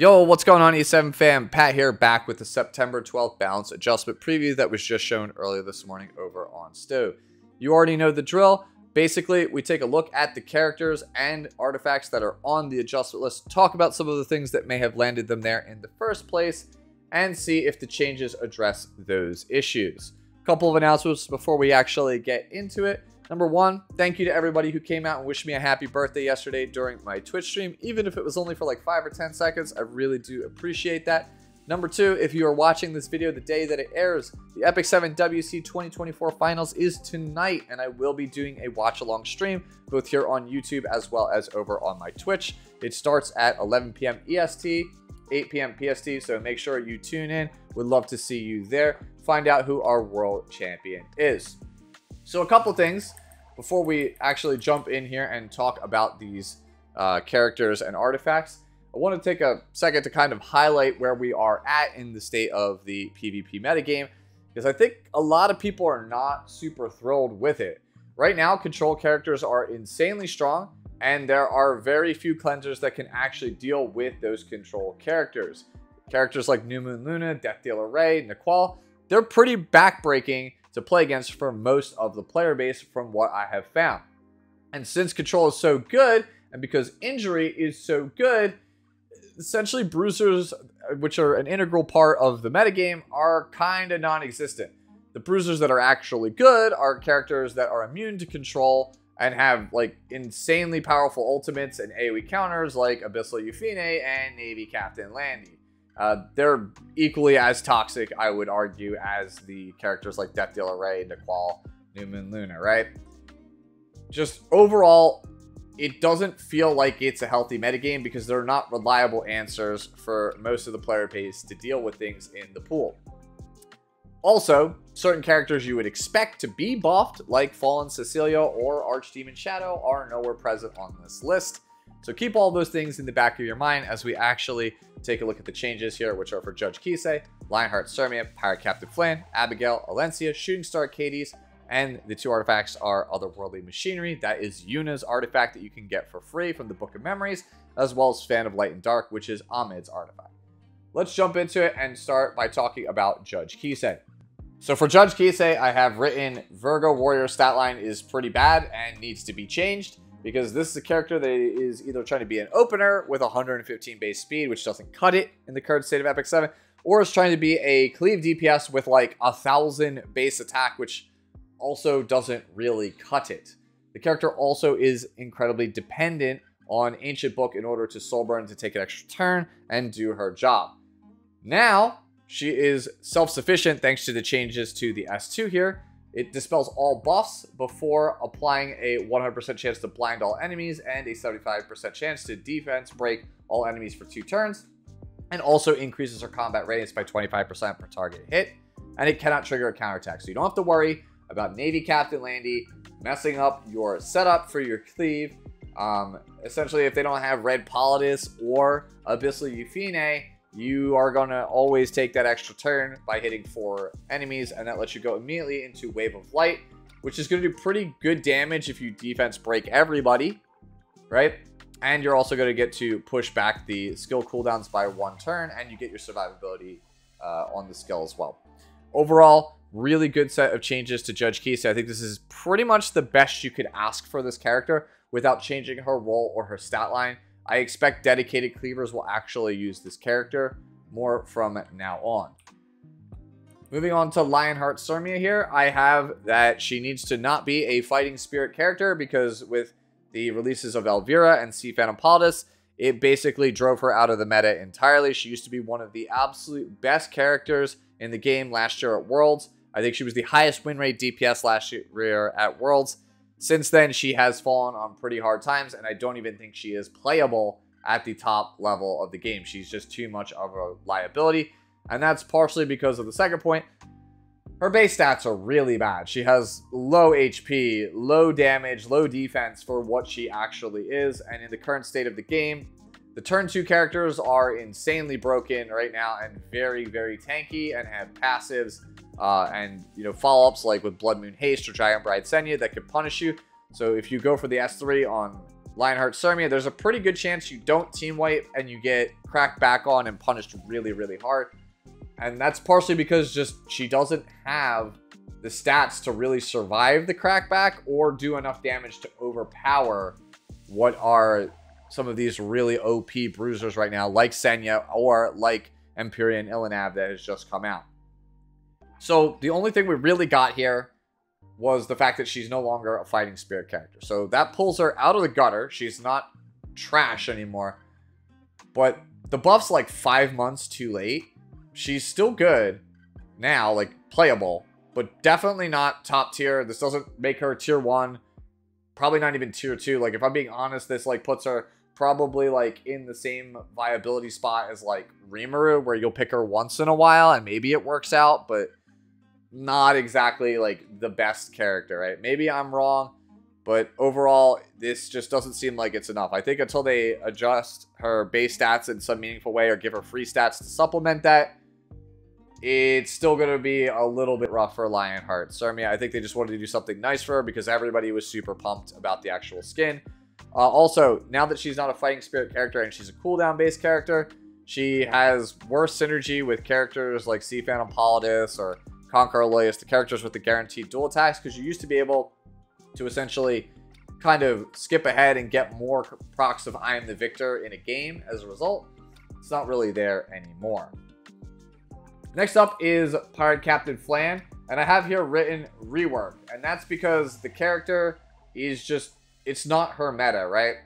Yo, what's going on, E7 fam? Pat here, back with the September 12th balance adjustment preview that was just shown earlier this morning over on STOVE. You already know the drill. Basically, we take a look at the characters and artifacts that are on the adjustment list, talk about some of the things that may have landed them there in the first place, and see if the changes address those issues. A couple of announcements before we actually get into it. Number one, thank you to everybody who came out and wished me a happy birthday yesterday during my Twitch stream. Even if it was only for like 5 or 10 seconds, I really do appreciate that. Number two, if you are watching this video the day that it airs, the Epic 7 WC 2024 Finals is tonight, and I will be doing a watch-along stream, both here on YouTube as well as over on my Twitch. It starts at 11 p.m. EST, 8 p.m. PST, so make sure you tune in. Would love to see you there. Find out who our world champion is. So a couple things before we actually jump in here and talk about these uh, characters and artifacts. I want to take a second to kind of highlight where we are at in the state of the PvP metagame because I think a lot of people are not super thrilled with it. Right now, control characters are insanely strong, and there are very few cleansers that can actually deal with those control characters. Characters like New Moon Luna, Death Dealer Ray, Nahkwol, they're pretty backbreaking to play against for most of the player base from what I have found. And since control is so good, and because injury is so good, essentially bruisers, which are an integral part of the metagame, are kind of non-existent. The bruisers that are actually good are characters that are immune to control and have like insanely powerful ultimates and AoE counters like Abyssal Yufine and Navy Captain Landy. Uh, they're equally as toxic, I would argue, as the characters like Death Dealer Ray, Nahkwol, New Moon Luna, right? Just overall, it doesn't feel like it's a healthy metagame because they're not reliable answers for most of the player base to deal with things in the pool. Also, certain characters you would expect to be buffed, like Fallen Cecilia or Archdemon Shadow, are nowhere present on this list. So keep all those things in the back of your mind as we actually take a look at the changes here, which are for Judge Kise, Lionheart Cermia, Pirate Captain Flan, Abigail, Alencia, Shooting Star Achates, and the two artifacts are Otherworldly Machinery. That is Yuna's artifact that you can get for free from the Book of Memories, as well as Fan of Light and Dark, which is Amid's artifact. Let's jump into it and start by talking about Judge Kise. So for Judge Kise, I have written Virgo Warrior stat line is pretty bad and needs to be changed because this is a character that is either trying to be an opener with 115 base speed, which doesn't cut it in the current state of Epic 7, or is trying to be a cleave DPS with like a thousand base attack, which also doesn't really cut it. The character also is incredibly dependent on Ancient Book in order to soul burn to take an extra turn and do her job. Now, she is self-sufficient thanks to the changes to the S2 here, it dispels all buffs before applying a 100% chance to blind all enemies and a 75% chance to defense break all enemies for two turns. And also increases her combat readiness by 25% per target hit. And it cannot trigger a counterattack. So you don't have to worry about Navy Captain Landy messing up your setup for your cleave. Um, essentially, if they don't have Red Politis or Abyssal Yufine, you are going to always take that extra turn by hitting four enemies, and that lets you go immediately into Wave of Light, which is going to do pretty good damage if you defense break everybody, right? And you're also going to get to push back the skill cooldowns by one turn, and you get your survivability uh, on the skill as well. Overall, really good set of changes to Judge Kise. I think this is pretty much the best you could ask for this character without changing her role or her stat line. I expect dedicated cleavers will actually use this character more from now on. Moving on to Lionheart Cermia here, I have that she needs to not be a fighting spirit character because with the releases of Elvira and Sea Phantom it basically drove her out of the meta entirely. She used to be one of the absolute best characters in the game last year at Worlds. I think she was the highest win rate DPS last year at Worlds. Since then, she has fallen on pretty hard times, and I don't even think she is playable at the top level of the game. She's just too much of a liability, and that's partially because of the second point. Her base stats are really bad. She has low HP, low damage, low defense for what she actually is, and in the current state of the game, the turn 2 characters are insanely broken right now and very, very tanky and have passives uh, and you know follow-ups like with Blood Moon Haste or Dragon Bride Senya that could punish you. So if you go for the S3 on Lionheart Cermia, there's a pretty good chance you don't team wipe and you get cracked back on and punished really, really hard. And that's partially because just she doesn't have the stats to really survive the crackback or do enough damage to overpower what are some of these really OP bruisers right now, like Senya or like Empyrean Ilynav that has just come out. So the only thing we really got here was the fact that she's no longer a fighting spirit character. So that pulls her out of the gutter. She's not trash anymore. But the buff's like five months too late. She's still good now, like playable, but definitely not top tier. This doesn't make her tier one. Probably not even tier two. Like if I'm being honest, this like puts her probably like in the same viability spot as like Rimuru, where you'll pick her once in a while and maybe it works out, but not exactly like the best character, right? Maybe I'm wrong, but overall, this just doesn't seem like it's enough. I think until they adjust her base stats in some meaningful way or give her free stats to supplement that, it's still going to be a little bit rough for Lionheart. Cermia, I think they just wanted to do something nice for her because everybody was super pumped about the actual skin. Uh, also, now that she's not a fighting spirit character and she's a cooldown based character, she has worse synergy with characters like Sea Phantom Politis or Conquer Aloyus, the characters with the guaranteed dual attacks, because you used to be able to essentially kind of skip ahead and get more procs of I am the victor in a game as a result. It's not really there anymore. Next up is Pirate Captain Flan, and I have here written rework, and that's because the character is just, it's not her meta, right?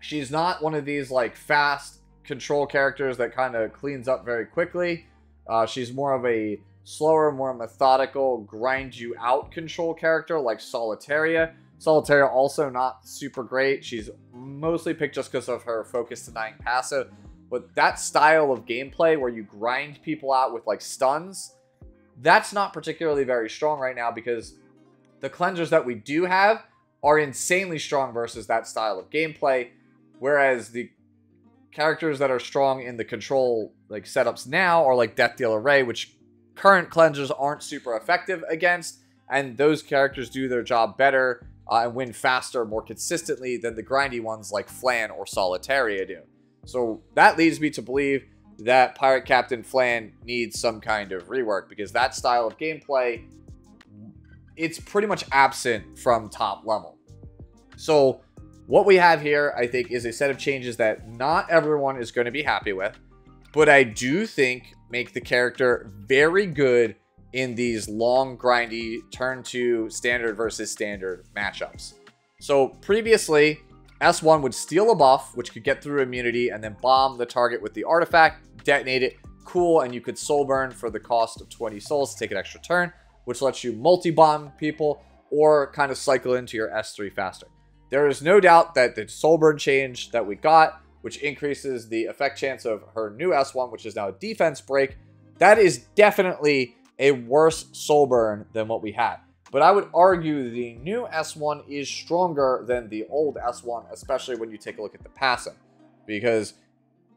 She's not one of these like fast control characters that kind of cleans up very quickly. Uh, she's more of a slower, more methodical, grind you out control character like Solitaria. Solitaria also not super great. She's mostly picked just because of her focus denying passive. But that style of gameplay where you grind people out with like stuns, that's not particularly very strong right now because the cleansers that we do have are insanely strong versus that style of gameplay. Whereas the characters that are strong in the control like setups now are like Death Dealer Ray, which current cleansers aren't super effective against, and those characters do their job better uh, and win faster, more consistently than the grindy ones like Flan or Solitaria do. So that leads me to believe that Pirate Captain Flan needs some kind of rework because that style of gameplay, it's pretty much absent from top level. So what we have here, I think, is a set of changes that not everyone is going to be happy with, but I do think make the character very good in these long, grindy turn to standard versus standard matchups. So previously, S1 would steal a buff, which could get through immunity, and then bomb the target with the artifact, detonate it, cool, and you could soul burn for the cost of 20 souls to take an extra turn, which lets you multi-bomb people or kind of cycle into your S3 faster. There is no doubt that the soul burn change that we got which increases the effect chance of her new S1, which is now a defense break. That is definitely a worse soul burn than what we had. But I would argue the new S1 is stronger than the old S1, especially when you take a look at the passive. Because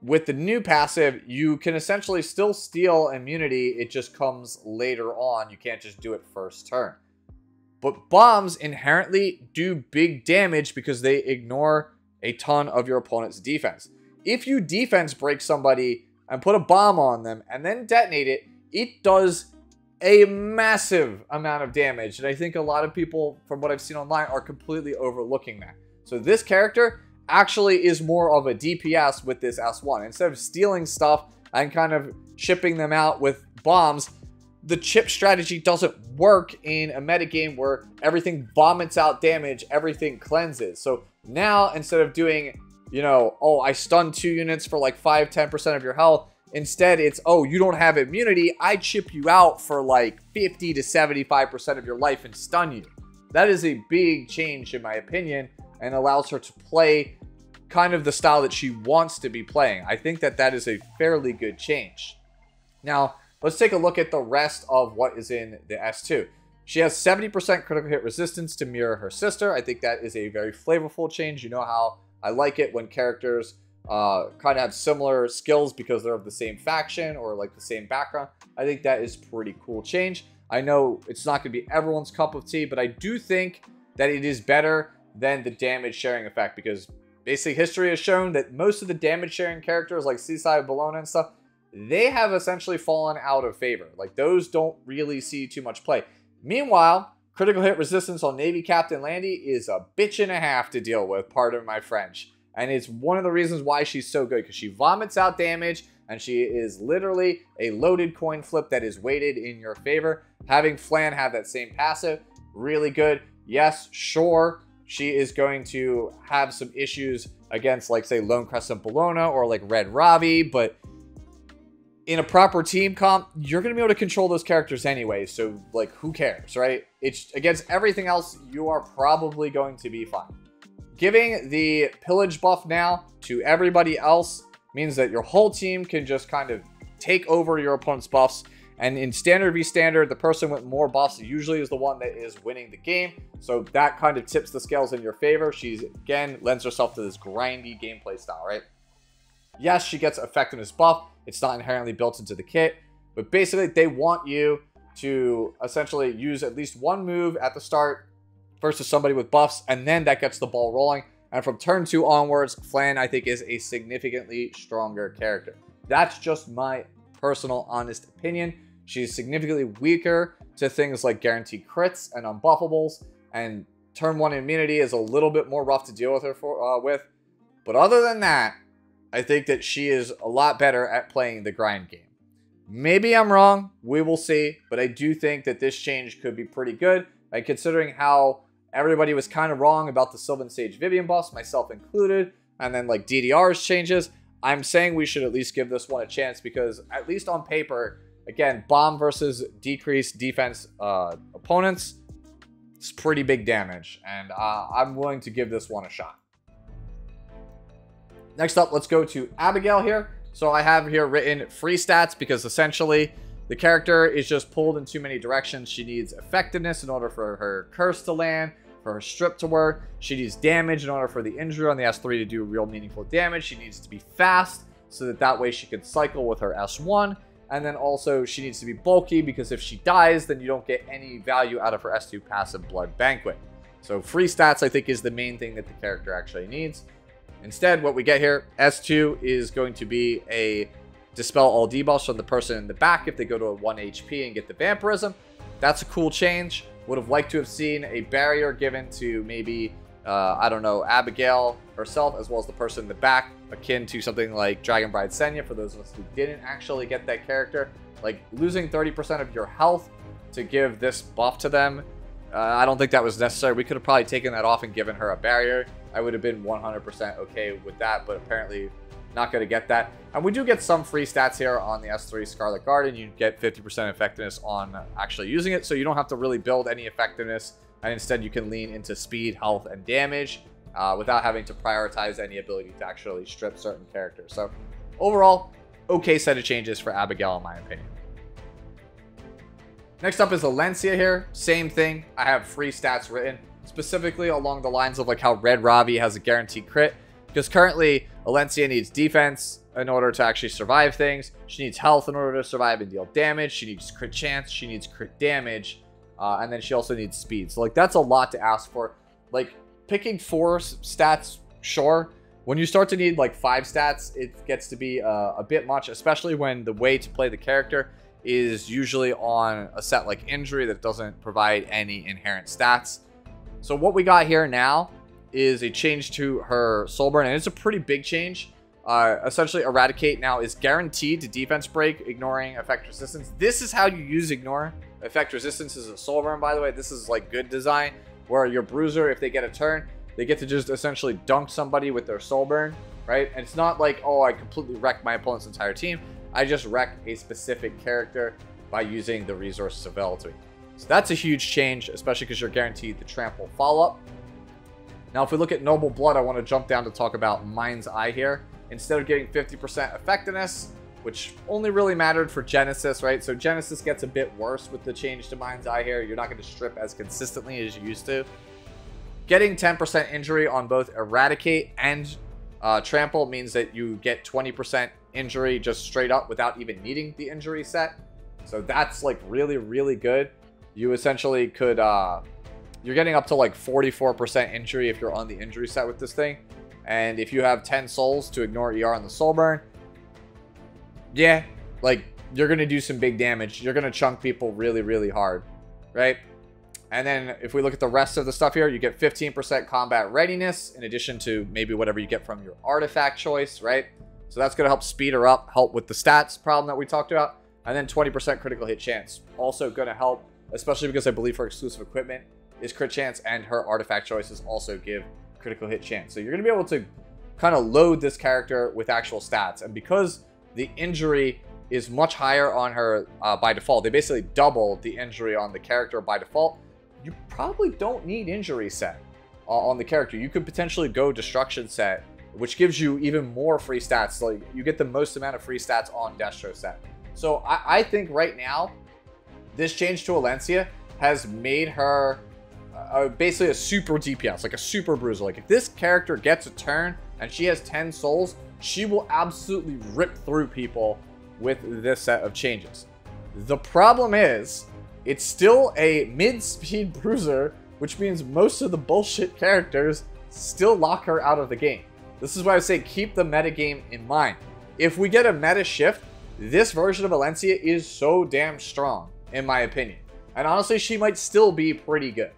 with the new passive, you can essentially still steal immunity. It just comes later on. You can't just do it first turn. But bombs inherently do big damage because they ignore a ton of your opponent's defense. If you defense break somebody and put a bomb on them and then detonate it, it does a massive amount of damage. And I think a lot of people, from what I've seen online, are completely overlooking that. So this character actually is more of a DPS with this S1. Instead of stealing stuff and kind of chipping them out with bombs, the chip strategy doesn't work in a metagame where everything vomits out damage, everything cleanses. So now, instead of doing, you know, oh, I stun two units for like 5 10% of your health, instead it's, oh, you don't have immunity, I chip you out for like 50 to 75% of your life and stun you. That is a big change, in my opinion, and allows her to play kind of the style that she wants to be playing. I think that that is a fairly good change. Now, let's take a look at the rest of what is in the S2. She has 70% critical hit resistance to mirror her sister. I think that is a very flavorful change. You know how I like it when characters uh, kind of have similar skills because they're of the same faction or like the same background. I think that is pretty cool change. I know it's not going to be everyone's cup of tea, but I do think that it is better than the damage sharing effect because Basic history has shown that most of the damage sharing characters like Seaside, Bellona, and stuff, they have essentially fallen out of favor. Like those don't really see too much play. Meanwhile, critical hit resistance on Navy Captain Landy is a bitch and a half to deal with, pardon my French. And it's one of the reasons why she's so good, because she vomits out damage, and she is literally a loaded coin flip that is weighted in your favor. Having Flan have that same passive, really good. Yes, sure, she is going to have some issues against, like, say, Lone Crescent Bellona or, like, Red Ravi, but in a proper team comp, you're going to be able to control those characters anyway, so, like, who cares, right? It's Against everything else, you are probably going to be fine. Giving the Pillage buff now to everybody else means that your whole team can just kind of take over your opponent's buffs and in standard v standard, the person with more buffs usually is the one that is winning the game. So that kind of tips the scales in your favor. She's, again, lends herself to this grindy gameplay style, right? Yes, she gets effectiveness buff. It's not inherently built into the kit. But basically, they want you to essentially use at least one move at the start versus somebody with buffs, and then that gets the ball rolling. And from turn two onwards, Flan, I think, is a significantly stronger character. That's just my personal, honest opinion. She's significantly weaker to things like guaranteed crits and unbuffables, and turn one immunity is a little bit more rough to deal with her for, uh, with. But other than that, I think that she is a lot better at playing the grind game. Maybe I'm wrong. We will see. But I do think that this change could be pretty good. Like considering how everybody was kind of wrong about the Sylvan Sage Vivian boss, myself included, and then like DDR's changes. I'm saying we should at least give this one a chance because at least on paper, Again, bomb versus decreased defense uh, opponents. It's pretty big damage, and uh, I'm willing to give this one a shot. Next up, let's go to Abigail here. So I have here written free stats because essentially the character is just pulled in too many directions. She needs effectiveness in order for her curse to land, for her strip to work. She needs damage in order for the injury on the S3 to do real meaningful damage. She needs to be fast so that that way she can cycle with her S1. And then also she needs to be bulky because if she dies, then you don't get any value out of her S2 passive Blood Banquet. So free stats, I think, is the main thing that the character actually needs. Instead, what we get here, S2 is going to be a dispel all debuffs from the person in the back if they go to a 1 HP and get the vampirism. That's a cool change. Would have liked to have seen a barrier given to maybe, uh, I don't know, Abigail herself, as well as the person in the back, akin to something like Dragon Bride Senya, for those of us who didn't actually get that character. Like, losing 30% of your health to give this buff to them, uh, I don't think that was necessary. We could have probably taken that off and given her a barrier. I would have been 100% okay with that, but apparently not going to get that. And we do get some free stats here on the S3 Scarlet Garden. You get 50% effectiveness on actually using it, so you don't have to really build any effectiveness, and instead you can lean into speed, health, and damage uh, without having to prioritize any ability to actually strip certain characters. So overall, okay set of changes for Abigail in my opinion. Next up is Alencia here. Same thing. I have free stats written specifically along the lines of like how Red Ravi has a guaranteed crit. Because currently, Alencia needs defense in order to actually survive things. She needs health in order to survive and deal damage. She needs crit chance. She needs crit damage. Uh, and then she also needs speed. So like that's a lot to ask for. Like picking four stats, sure. When you start to need like five stats, it gets to be uh, a bit much, especially when the way to play the character is usually on a set like injury that doesn't provide any inherent stats. So what we got here now is a change to her soul burn, and it's a pretty big change. Uh, essentially, Eradicate now is guaranteed to defense break, ignoring effect resistance. This is how you use ignore. Effect resistance is a soul burn, by the way. This is like good design where your bruiser, if they get a turn, they get to just essentially dunk somebody with their soul burn, right? And it's not like, oh, I completely wrecked my opponent's entire team. I just wreck a specific character by using the resources available to me. So that's a huge change, especially because you're guaranteed the trample follow-up. Now, if we look at Noble Blood, I want to jump down to talk about Mind's Eye here. Instead of getting 50% effectiveness, which only really mattered for Genesis, right? So Genesis gets a bit worse with the change to Mind's Eye here. You're not going to strip as consistently as you used to. Getting 10% injury on both Eradicate and uh, Trample means that you get 20% injury just straight up without even needing the injury set. So that's like really, really good. You essentially could, uh, you're getting up to like 44% injury if you're on the injury set with this thing. And if you have 10 souls to ignore ER on the soul burn, yeah, like you're going to do some big damage. You're going to chunk people really, really hard, right? And then if we look at the rest of the stuff here, you get 15% combat readiness in addition to maybe whatever you get from your artifact choice, right? So that's going to help speed her up, help with the stats problem that we talked about. And then 20% critical hit chance. Also going to help, especially because I believe her exclusive equipment is crit chance and her artifact choices also give critical hit chance. So you're going to be able to kind of load this character with actual stats. And because the injury is much higher on her uh, by default, they basically double the injury on the character by default, you probably don't need injury set uh, on the character. You could potentially go destruction set, which gives you even more free stats. Like you get the most amount of free stats on Destro set. So I, I think right now, this change to Alencia has made her uh, basically a super DPS, like a super bruiser. Like if this character gets a turn and she has 10 souls, she will absolutely rip through people with this set of changes. The problem is, it's still a mid-speed bruiser, which means most of the bullshit characters still lock her out of the game. This is why I say keep the metagame in mind. If we get a meta shift, this version of Alencia is so damn strong, in my opinion. And honestly, she might still be pretty good.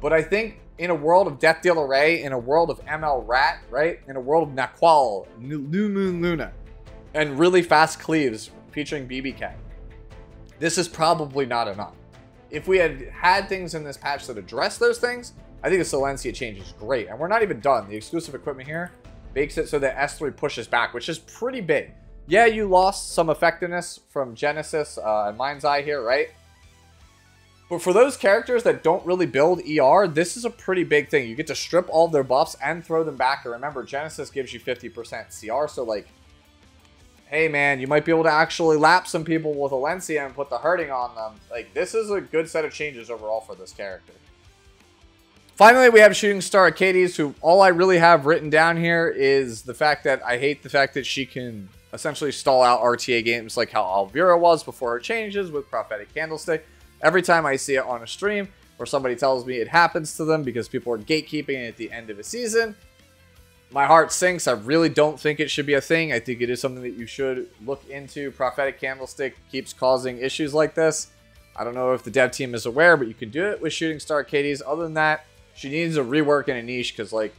But I think in a world of Death Dealer Ray, in a world of ML Rat, right? In a world of Nahkwol, New Moon Luna, and really fast cleaves featuring BBK, this is probably not enough. If we had had things in this patch that address those things, I think the Silencia change is great. And we're not even done. The exclusive equipment here makes it so that S3 pushes back, which is pretty big. Yeah, you lost some effectiveness from Genesis uh, and Mind's Eye here, right? But for those characters that don't really build ER, this is a pretty big thing. You get to strip all their buffs and throw them back. And remember, Genesis gives you 50% CR, so like hey man, you might be able to actually lap some people with Alencia and put the hurting on them. Like, this is a good set of changes overall for this character. Finally, we have Shooting Star Achates, who all I really have written down here is the fact that I hate the fact that she can essentially stall out RTA games like how Elvira was before her changes with Prophetic Candlestick. Every time I see it on a stream or somebody tells me it happens to them because people are gatekeeping at the end of a season, my heart sinks. I really don't think it should be a thing. I think it is something that you should look into. Prophetic Candlestick keeps causing issues like this. I don't know if the dev team is aware, but you can do it with Shooting Star Achates. Other than that, she needs a rework in a niche because, like,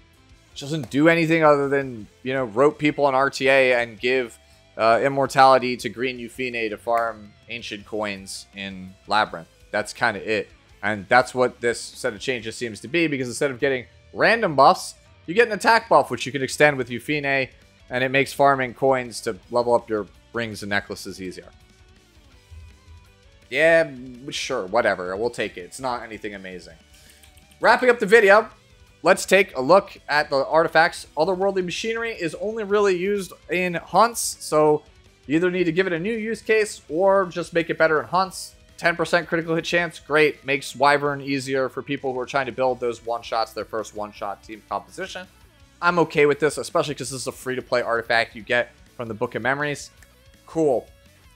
doesn't do anything other than, you know, rope people on RTA and give uh, immortality to Green Yufine to farm ancient coins in Labyrinth. That's kind of it. And that's what this set of changes seems to be because instead of getting random buffs, you get an attack buff, which you can extend with Yufine, and it makes farming coins to level up your rings and necklaces easier. Yeah, sure, whatever. We'll take it. It's not anything amazing. Wrapping up the video, let's take a look at the artifacts. Otherworldly machinery is only really used in hunts, so you either need to give it a new use case or just make it better in hunts. 10% critical hit chance, great. Makes Wyvern easier for people who are trying to build those one-shots, their first one-shot team composition. I'm okay with this, especially because this is a free-to-play artifact you get from the Book of Memories. Cool.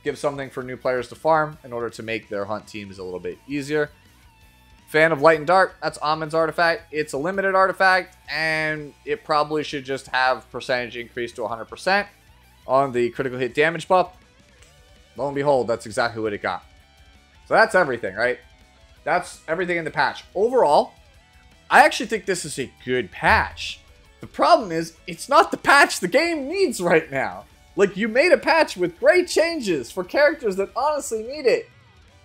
Give something for new players to farm in order to make their hunt teams a little bit easier. Fan of Light and Dark, that's Amid's artifact. It's a limited artifact, and it probably should just have percentage increase to 100% on the critical hit damage buff. Lo and behold, that's exactly what it got. So that's everything, right? That's everything in the patch. Overall, I actually think this is a good patch. The problem is, it's not the patch the game needs right now. Like, you made a patch with great changes for characters that honestly need it.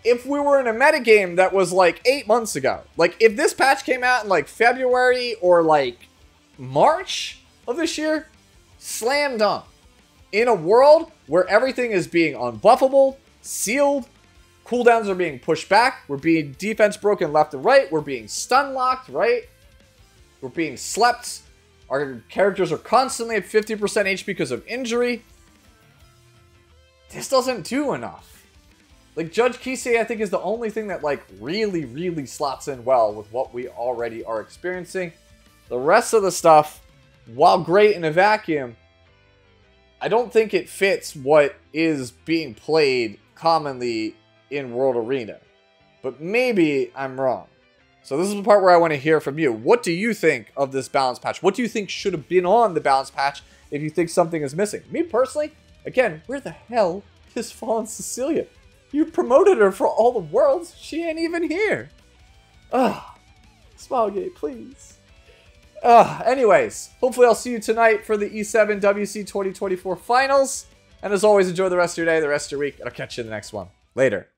If we were in a metagame that was like eight months ago, like if this patch came out in like February or like March of this year, slam dunk. In a world where everything is being unbuffable, sealed, Cooldowns are being pushed back. We're being defense broken left and right. We're being stun locked, right? We're being slept. Our characters are constantly at 50% HP because of injury. This doesn't do enough. Like, Judge Kise, I think, is the only thing that, like, really, really slots in well with what we already are experiencing. The rest of the stuff, while great in a vacuum, I don't think it fits what is being played commonly in World Arena. But maybe I'm wrong. So this is the part where I want to hear from you. What do you think of this balance patch? What do you think should have been on the balance patch if you think something is missing? Me personally, again, where the hell is Fallen Cecilia? You promoted her for all the worlds. She ain't even here. Ugh. Smilegate, please. Ugh. Anyways, hopefully I'll see you tonight for the E7 WC 2024 finals. And as always, enjoy the rest of your day, the rest of your week, and I'll catch you in the next one. Later.